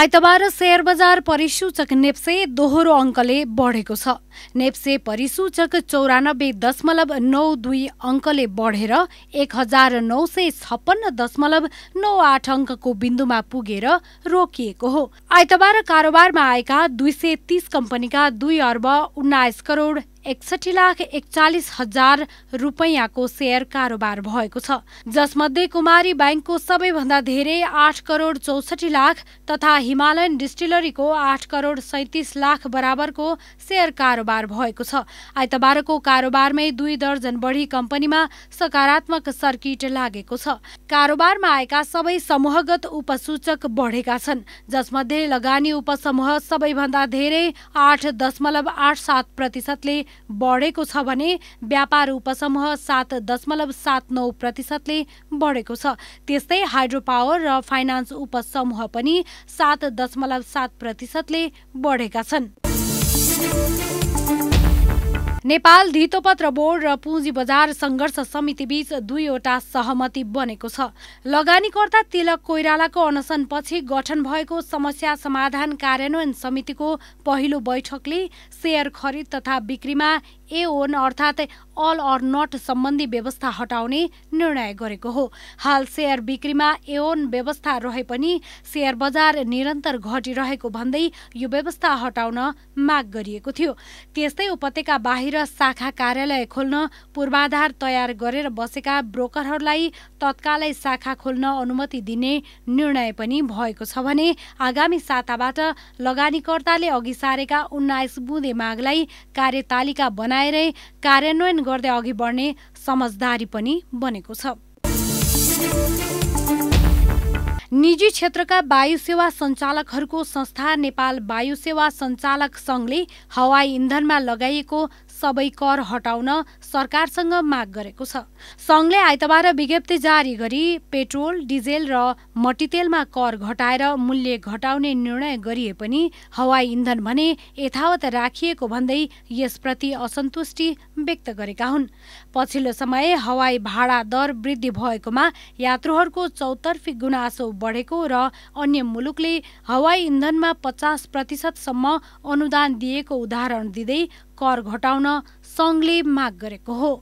आइतबार सेयर बजार परिसूचक नेप्से दोहोरो अङ्कले बढेको छ। नेप्से परिसूचक चौरानब्बे दशमलव नौ दुई अङ्कले बढेर एक हजार नौ सय छप्पन्न दशमलव नौ आठ अङ्कको बिन्दुमा पुगेर रोकिएको हो। आइतबार कारोबारमा आएका दुई सय तीस कम्पनीका दुई अर्ब उन्नाइस करोड एकसठी लाख एकचालिस हजार रुपैयाँको सेयर कारोबार भएको छ। जसमध्ये कुमारी ब्याङ्कको सबैभन्दा धेरै आठ करोड चौसठी लाख तथा हिमालयन डिस्टिलरीको आठ करोड सैतिस लाख बराबरको सेयर कारोबार भएको छ। आइतबारको कारोबारमै दुई दर्जन बढी कम्पनीमा सकारात्मक सर्किट लागेको छ। कारोबारमा आएका सबै समूहगत उपसूचक बढेका छन् जसमध्ये लगानी उपसमूह सबैभन्दा धेरै आठ दशमलव आठ सात प्रतिशतले बढेको छ भने व्यापार उपसमूह सात दशमलव सात नौ प्रतिशतले बढेको छ। त्यस्तै हाइड्रो पावर र फाइनान्स उपसमूह पनि सात दशमलव सात प्रतिशतले बढेका छन्। नेपाल धितोपत्र बोर्ड र पुँजी बजार सङ्घर्ष समिति बीच दुईवटा सहमति बनेको छ। लगानीकर्ता तिलक कोइरालाको अनसनपछि गठन भएको समस्या समाधान कार्यान्वयन समितिको पहिलो बैठकले सेयर खरिद तथा बिक्रीमा ए ओन अर्थात् अल अर नट सम्बन्धी व्यवस्था हटाउने निर्णय गरेको हो। हाल सेयर बिक्रीमा एओन व्यवस्था रहे पनि सेयर बजार निरन्तर घटिरहेको भन्दै यो व्यवस्था हटाउन माग गरिएको थियो। त्यस्तै उपत्यका बाहिर शाखा कार्यालय खोल्न पूर्वाधार तयार गरेर बसेका ब्रोकरहरूलाई तत्कालै शाखा खोल्न अनुमति दिने निर्णय पनि भएको छ भने आगामी साताबाट लगानीकर्ताले अघि सारेका उन्नाइस बुँदे मागलाई कार्यतालिका बनाए बनाएरै कार्यान्वयन गर्दै अघि बढ्ने समझदारी पनि बनेको छ। निजी क्षेत्रका वायु सेवा सञ्चालकहरूको संस्था नेपाल वायु सेवा सञ्चालक सङ्घले हवाई इन्धनमा लगाइएको सबै कर हटाउन सरकारसँग माग गरेको छ। सङ्घले आइतबार विज्ञप्ति जारी गरी पेट्रोल डिजेल र मट्टीतेलमा कर घटाएर मूल्य घटाउने निर्णय गरिए पनि हवाई इन्धन भने यथावत राखिएको भन्दै यसप्रति असन्तुष्टि व्यक्त गरेका हुन्। पछिल्लो समय हवाई भाडा दर वृद्धि भएकोमा यात्रुहरूको चौतर्फी गुनासो बढेको र अन्य मुलुकले हवाई इन्धनमा पचास प्रतिशतसम्म अनुदान दिएको उदाहरण दिँदै कर घटाउन सङ्घले माग गरेको हो।